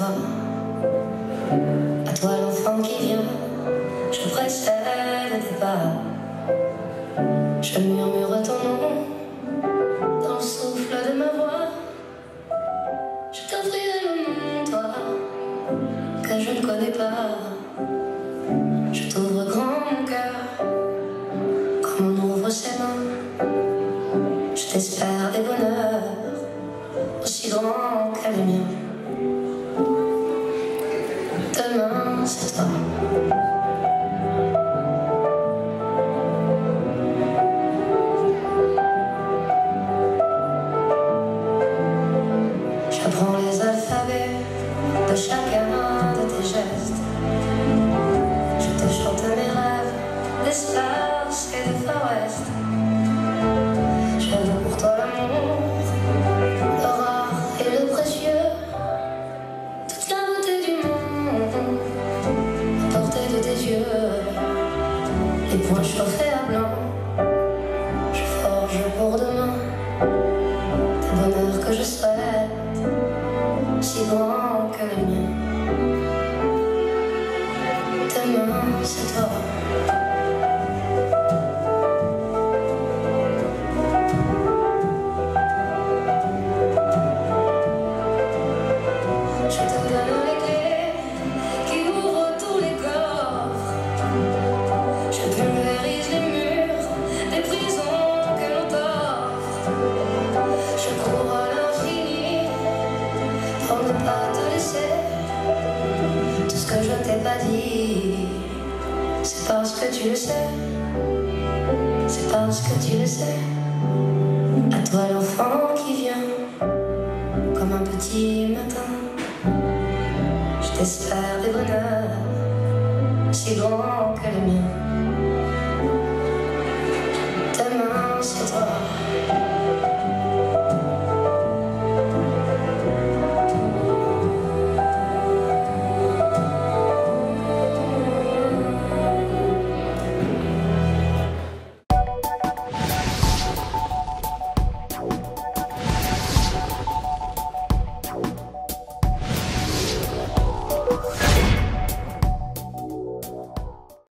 À toi l'enfant qui vient, je précède tes pas. Je murmure ton nom dans le souffle de ma voix. Je t'offrirai le monde, toi, que je ne connais pas. Je t'ouvre grand mon cœur, comme on ouvre ses mains. Je t'espère des bonheurs aussi grands que les miens. De chacun de tes gestes. Je te chante mes rêves d'espace et de forest. Je veux pour toi l'amour, le rare et le précieux. Toute la beauté du monde, à portée de tes yeux. Les points chauffés à blanc, je forge pour demain. Tes bonheurs que je souhaite, si grand pas te laisser. Tout ce que je t'ai pas dit, parce que tu le sais. C'est parce que tu le sais. À toi l'enfant qui vient comme un petit matin. Je t'espère des bonheurs si grands que les miens.